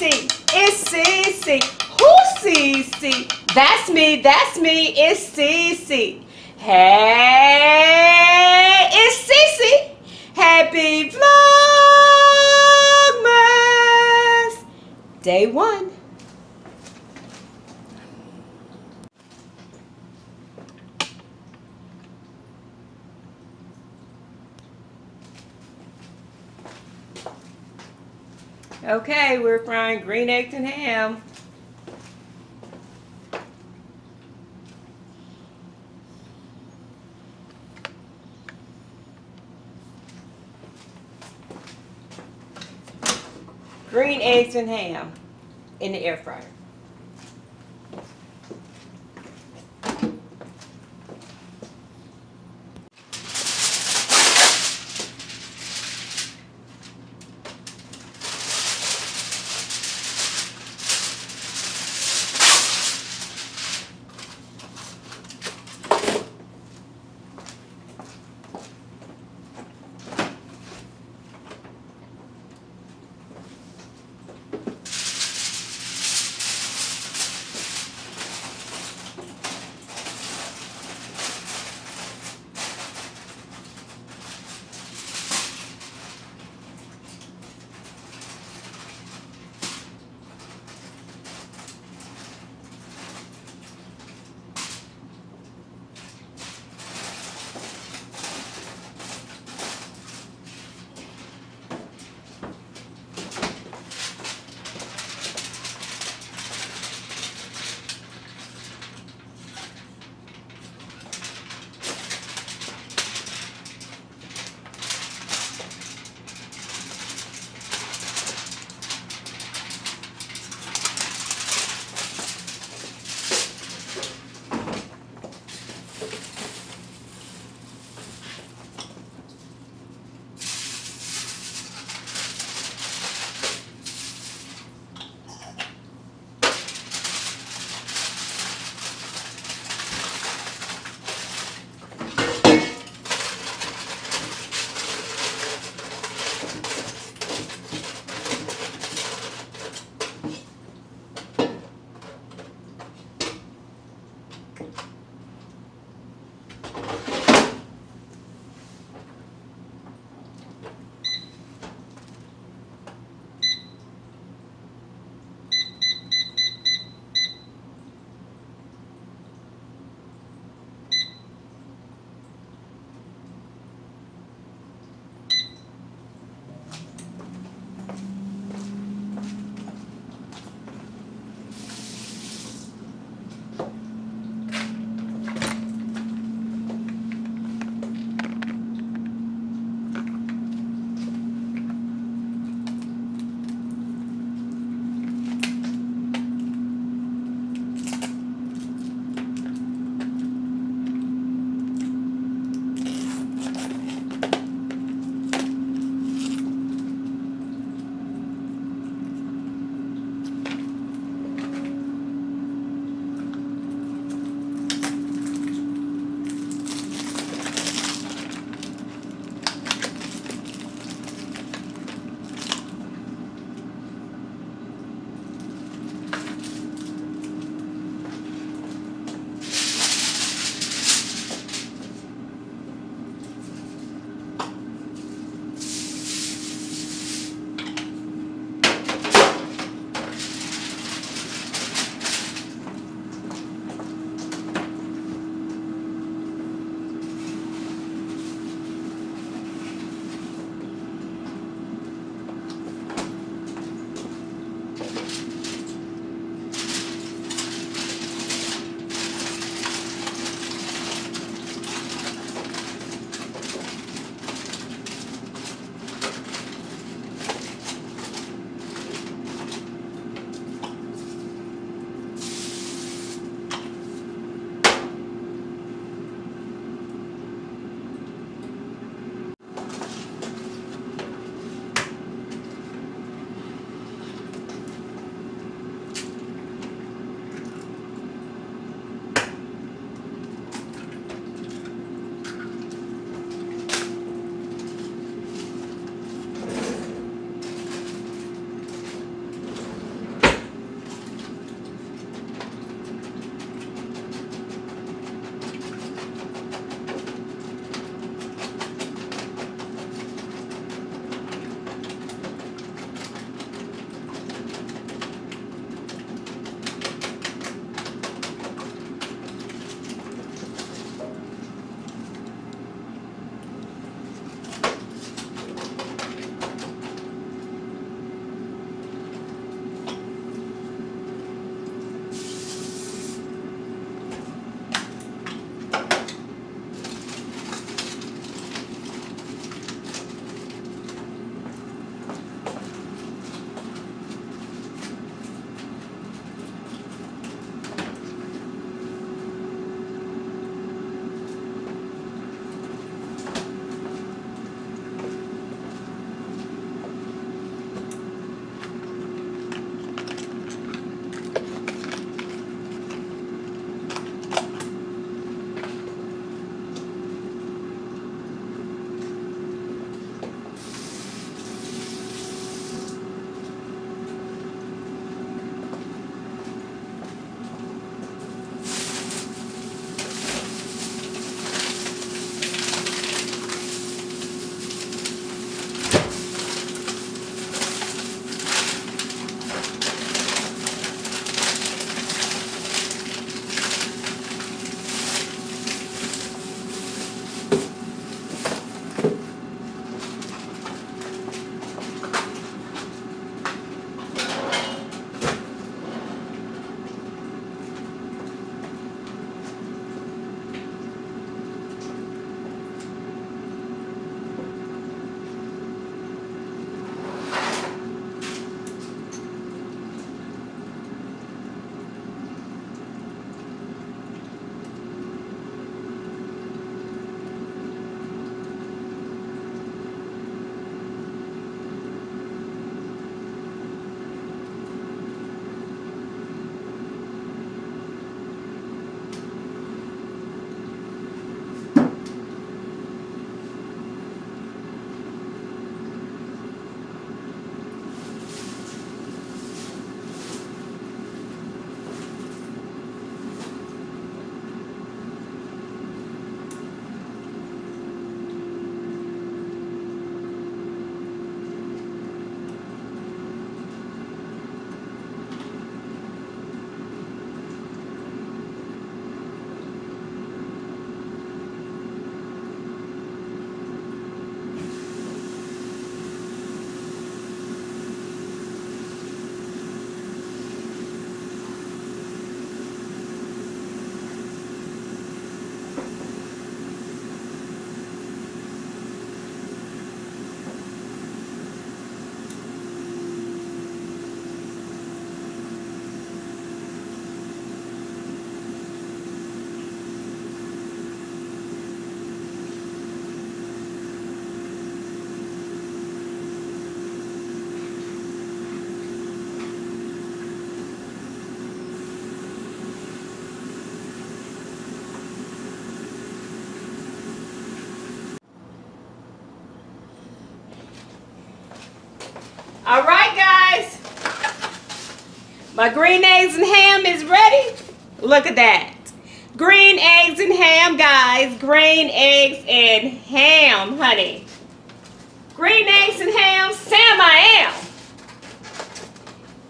CC. Who's CC? That's me, that's me, it's CC. Hey, it's CC. Happy Vlogmas. Day one. Okay, we're frying green eggs and ham. Green eggs and ham in the air fryer. All right, guys. My green eggs and ham is ready. Look at that. Green eggs and ham, guys. Green eggs and ham, honey. Green eggs and ham, Sam I am.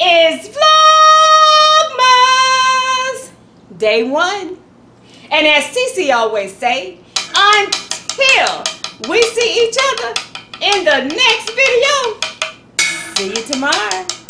Is Vlogmas day one. And as CC always say, until we see each other in the next video, see you tomorrow.